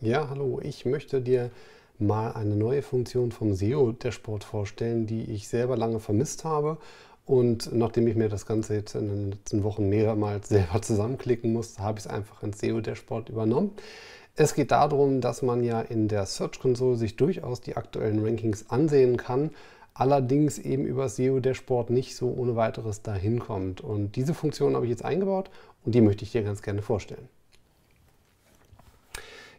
Ja, hallo, ich möchte dir mal eine neue Funktion vom SEO Dashboard vorstellen, die ich selber lange vermisst habe. Und nachdem ich mir das Ganze jetzt in den letzten Wochen mehrmals selber zusammenklicken musste, habe ich es einfach ins SEO Dashboard übernommen. Es geht darum, dass man ja in der Search Console sich durchaus die aktuellen Rankings ansehen kann, allerdings eben über SEO Dashboard nicht so ohne weiteres dahin kommt. Und diese Funktion habe ich jetzt eingebaut und die möchte ich dir ganz gerne vorstellen.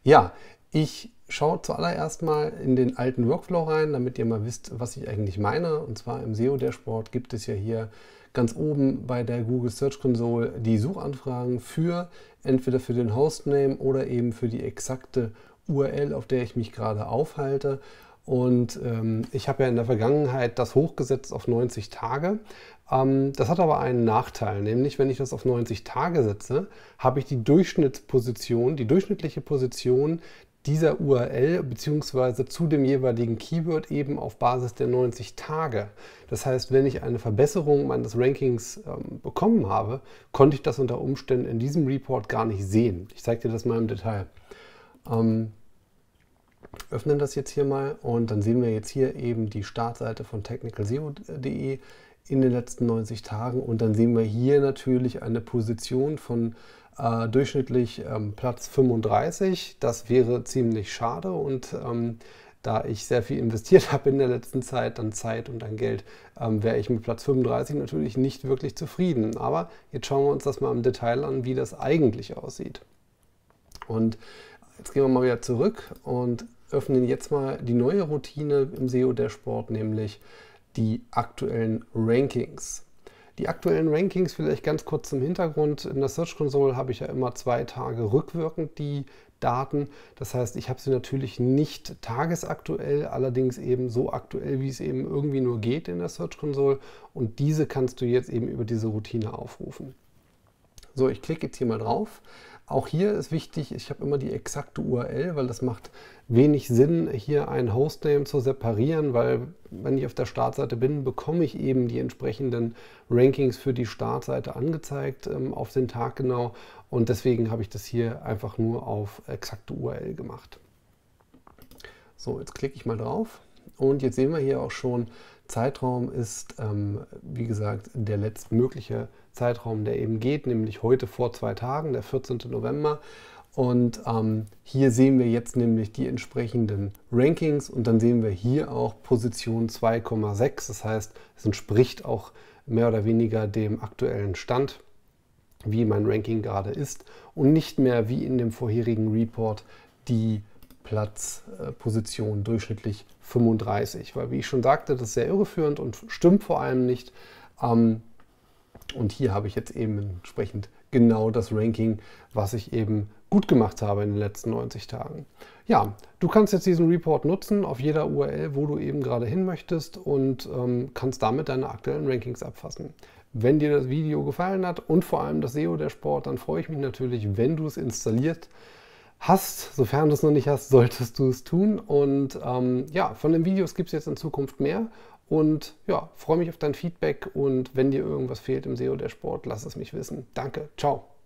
Ja, ich schaue zuallererst mal in den alten Workflow rein, damit ihr mal wisst, was ich eigentlich meine. Und zwar im SEO-Dashboard gibt es ja hier ganz oben bei der Google Search Console die Suchanfragen für entweder für den Hostname oder eben für die exakte URL, auf der ich mich gerade aufhalte. Und ähm, ich habe ja in der Vergangenheit das hochgesetzt auf 90 Tage. Ähm, das hat aber einen Nachteil, nämlich wenn ich das auf 90 Tage setze, habe ich die Durchschnittsposition, die durchschnittliche Position dieser URL bzw. zu dem jeweiligen Keyword eben auf Basis der 90 Tage. Das heißt, wenn ich eine Verbesserung meines Rankings ähm, bekommen habe, konnte ich das unter Umständen in diesem Report gar nicht sehen. Ich zeige dir das mal im Detail. Ähm, öffnen das jetzt hier mal und dann sehen wir jetzt hier eben die Startseite von technicalseo.de in den letzten 90 Tagen und dann sehen wir hier natürlich eine Position von äh, durchschnittlich ähm, Platz 35. Das wäre ziemlich schade und ähm, da ich sehr viel investiert habe in der letzten Zeit an Zeit und an Geld, ähm, wäre ich mit Platz 35 natürlich nicht wirklich zufrieden. Aber jetzt schauen wir uns das mal im Detail an, wie das eigentlich aussieht. Und jetzt gehen wir mal wieder zurück und öffnen jetzt mal die neue Routine im SEO-Dashboard, nämlich die aktuellen Rankings. Die aktuellen Rankings vielleicht ganz kurz zum Hintergrund. In der Search Console habe ich ja immer zwei Tage rückwirkend die Daten. Das heißt, ich habe sie natürlich nicht tagesaktuell, allerdings eben so aktuell, wie es eben irgendwie nur geht in der Search Console. Und diese kannst du jetzt eben über diese Routine aufrufen. So, ich klicke jetzt hier mal drauf. Auch hier ist wichtig, ich habe immer die exakte URL, weil das macht wenig Sinn, hier ein Hostname zu separieren, weil wenn ich auf der Startseite bin, bekomme ich eben die entsprechenden Rankings für die Startseite angezeigt ähm, auf den Tag genau. Und deswegen habe ich das hier einfach nur auf exakte URL gemacht. So, jetzt klicke ich mal drauf und jetzt sehen wir hier auch schon, Zeitraum ist, ähm, wie gesagt, der letztmögliche Zeitraum, der eben geht, nämlich heute vor zwei Tagen, der 14. November. Und ähm, hier sehen wir jetzt nämlich die entsprechenden Rankings und dann sehen wir hier auch Position 2,6. Das heißt, es entspricht auch mehr oder weniger dem aktuellen Stand, wie mein Ranking gerade ist und nicht mehr wie in dem vorherigen Report die Platzposition äh, durchschnittlich 35. Weil, wie ich schon sagte, das ist sehr irreführend und stimmt vor allem nicht. Ähm, und hier habe ich jetzt eben entsprechend genau das Ranking, was ich eben gut gemacht habe in den letzten 90 Tagen. Ja, du kannst jetzt diesen Report nutzen auf jeder URL, wo du eben gerade hin möchtest und ähm, kannst damit deine aktuellen Rankings abfassen. Wenn dir das Video gefallen hat und vor allem das SEO der Sport, dann freue ich mich natürlich, wenn du es installiert hast. Sofern du es noch nicht hast, solltest du es tun. Und ähm, ja, von den Videos gibt es jetzt in Zukunft mehr. Und ja, freue mich auf dein Feedback und wenn dir irgendwas fehlt im SEO der Sport, lass es mich wissen. Danke, ciao.